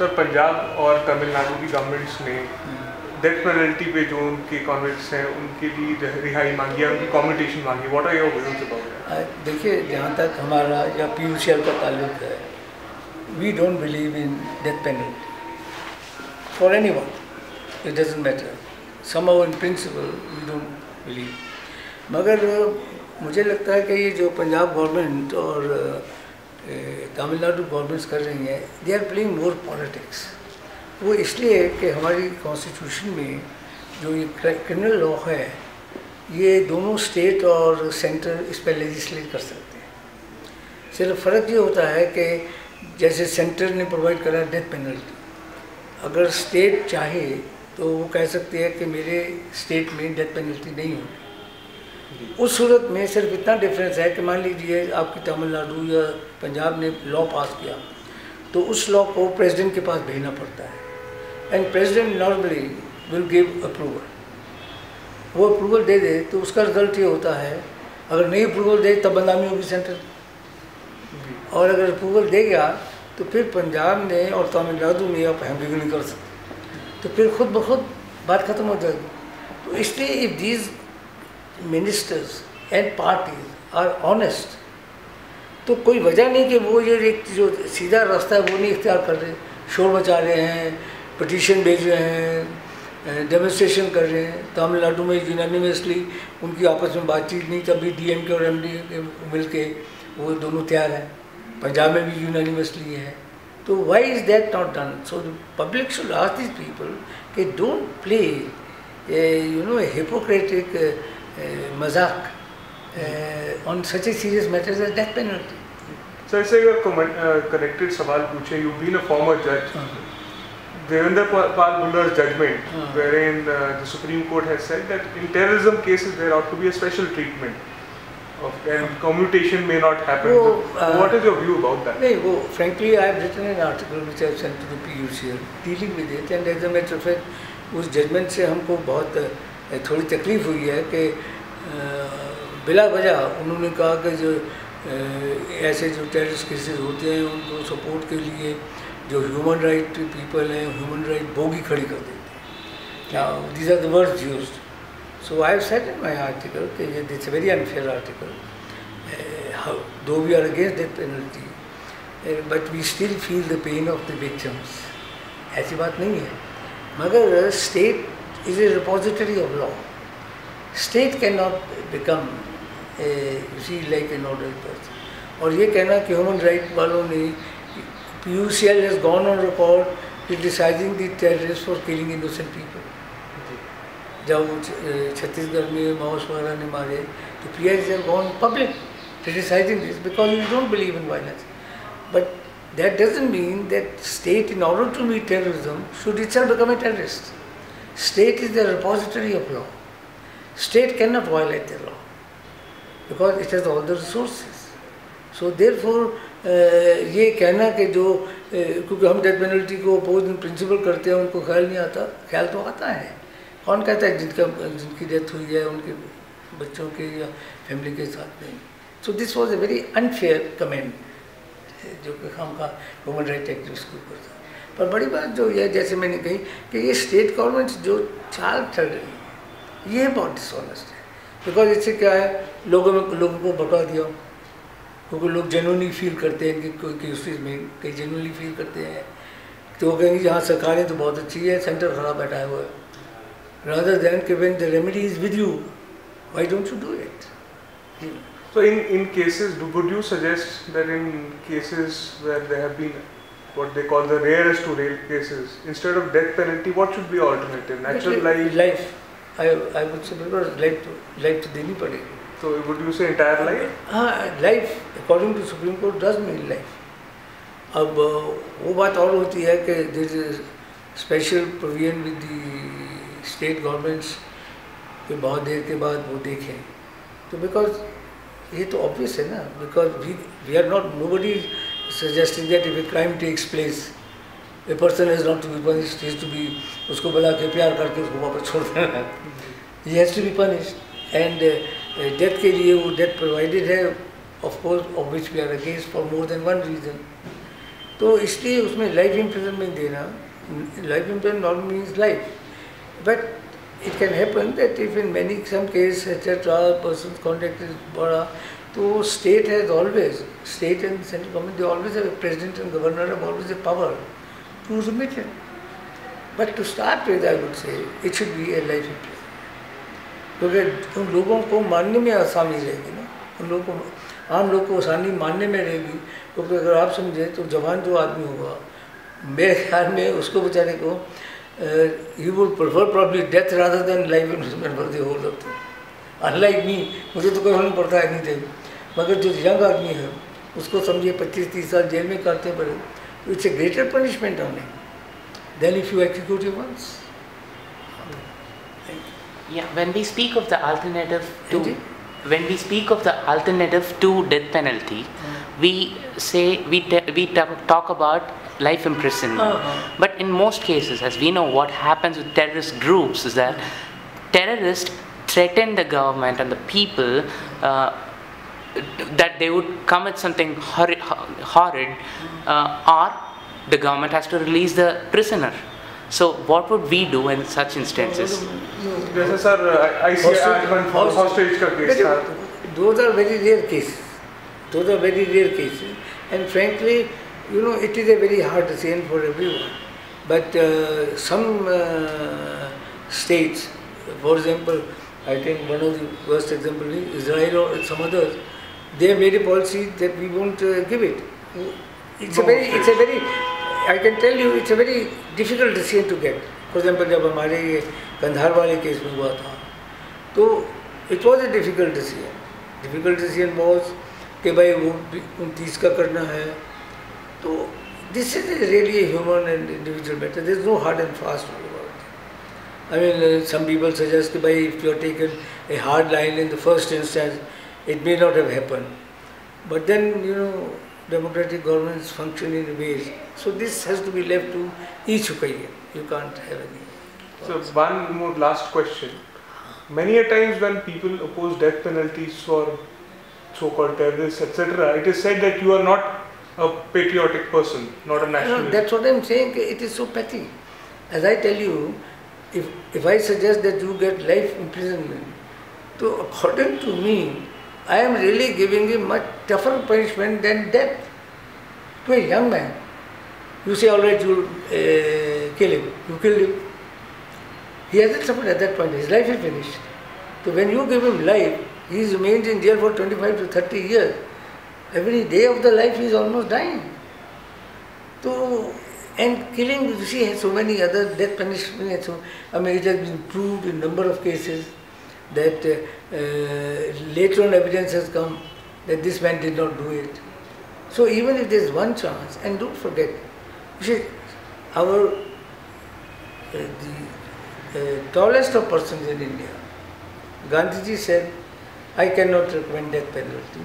Sir Punjab और तमिलनाडु की governments ने डेथ पेनल्टी पे जो उनके कॉन्विक्ट्स हैं उनके लिए रिहाई मांगी है उनकी कॉम्पिटिशन मांगी। What are your views about देखिए जहाँ तक हमारा या पी का ताल्लुक है we don't believe in death penalty for anyone it doesn't matter some in principle we don't believe मगर मुझे लगता है कि ये जो पंजाब गवर्नमेंट और तमिलनाडु गवर्नमेंट्स कर रही हैं। They are playing more politics वो इसलिए कि हमारी कॉन्स्टिट्यूशन में जो ये क्रिमिनल लॉ है, ये दोनों स्टेट और सेंटर इस पर लेजिस्लेट कर सकते हैं। सिर्फ़ फ़र्क ये होता है कि जैसे सेंटर ने प्रोवाइड करा डेथ पेनल्टी अगर स्टेट चाहे तो वो कह सकते हैं कि मेरे स्टेट में डेथ पेनल्टी नहीं होगी। उस सूरत में सिर्फ़ इतना डिफरेंस है कि मान लीजिए आपकी तमिलनाडु या पंजाब ने लॉ पास किया तो उस लॉ को प्रेसिडेंट के पास भेजना पड़ता है। And president normally will give approval वो अप्रूवल दे दे तो उसका रिज़ल्ट ये होता है, अगर नहीं अप्रूवल दे, तब बदनामी होगी सेंटर और अगर अप्रूवल दे गया तो फिर पंजाब ने और तमिलनाडु में आप हैंडलिंग नहीं कर सकते। तो फिर खुद ब खुद बात ख़त्म हो जाएगी। तो इसलिए if these ministers and parties are honest तो कोई वजह नहीं कि वो ये एक जो सीधा रास्ता है, वो नहीं इख्तियार कर रहे शोर मचा रहे हैं पटिशन भेज रहे हैं डेमोस्ट्रेशन कर रहे हैं। तमिलनाडु में यूनानिमसली उनकी आपस में बातचीत नहीं तभी डी एम के और एम डी मिल के वो दोनों तैयार हैं। पंजाब में भी यूनानिमसली है। तो why is that not done so public should ask this people कि don't play you know hypocritic मज़ाक on such a serious matters as death penalty sir से अगर कनेक्टेड सवाल पूछे यू बीन अ फॉर्मर जज Devendra Pal Buller's judgment, uh, wherein uh, the Supreme Court has said that in terrorism cases there ought to be a special treatment of and commutation may not happen. so, uh, what is your view about that? नहीं वो frankly I have written an article which I have sent to the PUCL dealing with it and as a matter of fact उस judgment से हमको बहुत थोड़ी तकलीफ़ हुई है कि बिला वजह उन्होंने कहा कि जो ऐसे जो टेररिस्ट केसेस होते हैं, उनको सपोर्ट के लिए जो ह्यूमन राइट पीपल हैं ह्यूमन राइट बोगी खड़ी कर देते हैं। These are the words used so I have said in my article कि that's very unfair article though we are against death penalty but we still feel the pain of the victims ऐसी बात नहीं है। मगर state is a repository of law. State cannot become a, you see, like an ordinary person. और ये कहना कि human right वालों ने P U C L has gone on record criticizing the terrorist for killing innocent people जब छत्तीसगढ़ में माओस वगैरह ने मारे तो P H have gone public criticizing this because you don't believe in violence. But that doesn't mean that state, in order to meet terrorism, should itself become a terrorist. State is the repository of law. State cannot violate the law because it has all the resources. So therefore, ये कहना कि जो क्योंकि हम death penalty को oppose principle करते हैं उनको ख्याल नहीं आता ख्याल तो आता है कौन कहता है जिनका जिनकी डेथ हुई है उनके बच्चों के या फैमिली के साथ नहीं so this was a very unfair comment जो कि हम का ह्यूमन राइट एक्टिविस्ट के ऊपर था पर बड़ी बात जो ये जैसे मैंने कही कि ये स्टेट गवर्नमेंट जो चाल चल रही है ये बहुत डिसऑनेस्ट है। बिकॉज़ इससे क्या है लोगों में लोगों को बता दिया। क्योंकि लोग जेनुअनली फील करते हैं कि कोई केसेज में कई जेनुअनली फील करते हैं। तो वो कहेंगे यहाँ सरकारें तो बहुत अच्छी है सेंटर खराब बैठा हुआ है रादर देन कि when the remedy is with you why don't you do it So in, in cases, would you suggest that in cases where there have been what they call the rarest to rare cases. Instead of death penalty, what should be alternative? Natural life? Life. I, I would say because life to, life to देनी पड़ेगी. So would you say entire life? हाँ life according to Supreme Court does mean life. अब वो बात और होती है कि there is special provision with the state governments कि बहुत देर के बाद वो देखें तो बिकॉज़ ये तो ऑब्वियस है ना because we we are not nobody suggesting that if a crime takes place, a person is not to be punished, he is to be, उसको बुला के प्यार करके उसको वापस छोड़ देना he has to be punished and uh, death के लिए वो death provided है of course of which we are against for more than one reason तो इसलिए उसमें लाइफ इम्प्रिजनमेंट देना life imprison not means life but it can happen that if in many some cases etc person's conduct is brought up, so state has always state and central government they always have a president and governor have always a power to remit it. But to start with I would say it should be a life imprisonment. क्योंकि उन लोगों को मानने में आसानी रहेगी ना उन लोगों को आम लोग को आसानी मानने में रहेगी क्योंकि अगर आप समझे तो जवान जो आदमी होगा मेरे ख्याल में उसको बेचारे को you would prefer probably death rather than life investment for the whole of unlike me मुझे तो कोई फ़र्क पड़ता है नहीं थे मगर जो यंग आदमी है उसको समझिए पच्चीस तीस साल जेल में काटते पड़े it's a greater punishment on then if you execute you once Yeah, when we speak of the alternative to when we speak of the alternative to death penalty, we say we te- we ta- talk about life imprisonment. Uh-huh. But in most cases, as we know, what happens with terrorist groups is that terrorists threaten the government and the people. Uh, that they would commit something horri- horrid, uh, or the government has to release the prisoner. So, what would we do in such instances? जैसे sir ICI act one hostage का case था Those are very rare cases. Those are very rare cases. And frankly, you know, it is a very hard decision for everyone. But uh, some uh, states, for example, I think one of the worst example is Israel or some others, they have made a policy that we won't uh, give it. It's a No, very, it's a very, I can tell you, it's a very difficult decision to get. For example, जब हमारे ये कंधार वाले case में हुआ था तो it was a difficult decision difficult decision was कि भाई वो उनतीस का करना है तो this is really human and individual matter this no hard and fast about I mean, uh, some people suggest that by if you have taken a hard line in the first instance, it may not have happened. But then, you know, democratic governments function in ways. So this has to be left to each opinion. You can't have any. So one more last question. Many a times when people oppose death penalties for so-called terrorists, etc., it is said that you are not a patriotic person, not a No, nationalist. that's what I'm saying. It is so petty. As I tell you, if, if I suggest that you get life imprisonment, so according to me, I am really giving him much tougher punishment than death to a young man. You say, all right, you'll uh, kill him. You killed him. He hasn't suffered at that point. His life is finished. So when you give him life, he remains in jail for 25 to 30 years. Every day of the life he is almost dying. So, and killing, you see, so many other death punishment. and So, I mean, it has been proved in number of cases that uh, uh, later on evidence has come that this man did not do it. So, even if there is one chance, and don't forget, see, our uh, the uh, tallest of persons in India, Gandhiji said, I cannot recommend death penalty.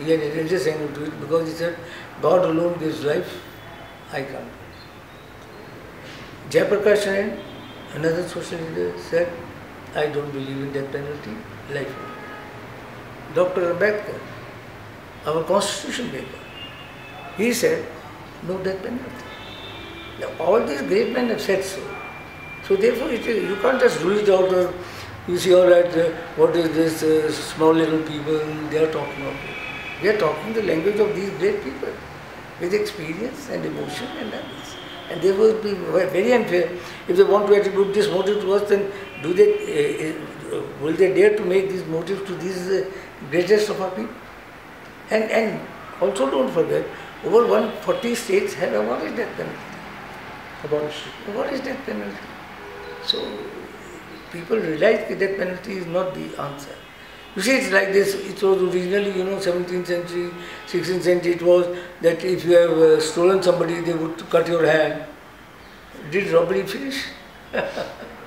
A religious angle to it because he said, God alone gives life, I can't. Jayaprakash Nayan, another social leader, said, I don't believe in death penalty, life. Dr. Ambedkar, our constitution maker, he said, no death penalty. Now, all these great men have said so. So therefore, you can't just rule it out or you see, all right, uh, what is this uh, small little people, they are talking of it. We are talking the language of these great people with experience and emotion and others. And they will be very unfair. If they want to attribute this motive to us, then do they, uh, uh, will they dare to make this motive to these uh, greatest of our people? And, and also don't forget, over 140 states have abolished death penalty. Abolished. What is death penalty? So people realize that death penalty is not the answer. You see, it's like this. It was originally, you know, 17th century, 16th century. It was that if you have uh, stolen somebody, they would cut your hand. Did robbery finish?